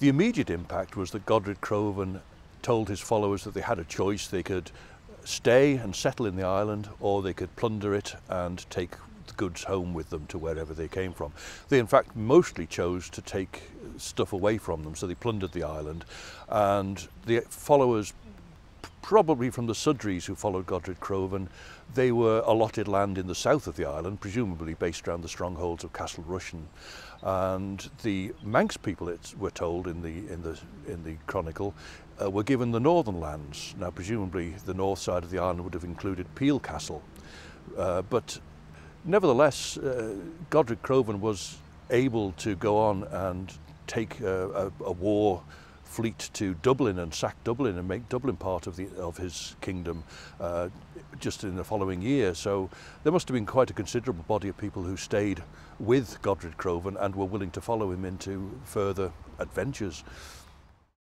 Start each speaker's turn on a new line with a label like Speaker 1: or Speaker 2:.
Speaker 1: The immediate impact was that Godred Crovan told his followers that they had a choice. They could stay and settle in the island or they could plunder it and take the goods home with them to wherever they came from. They in fact mostly chose to take stuff away from them so they plundered the island and the followers probably from the Sudreys who followed Godred Crovan they were allotted land in the south of the island presumably based around the strongholds of Castle Rushen. And the Manx people it's, were told in the in the in the chronicle uh, were given the northern lands. Now presumably the north side of the island would have included Peel Castle. Uh, but nevertheless uh, Godred Crovan was able to go on and take a, a, a war fleet to Dublin and sack Dublin and make Dublin part of, the, of his kingdom uh, just in the following year. So there must have been quite a considerable body of people who stayed with Godred Crovan and were willing to follow him into further adventures.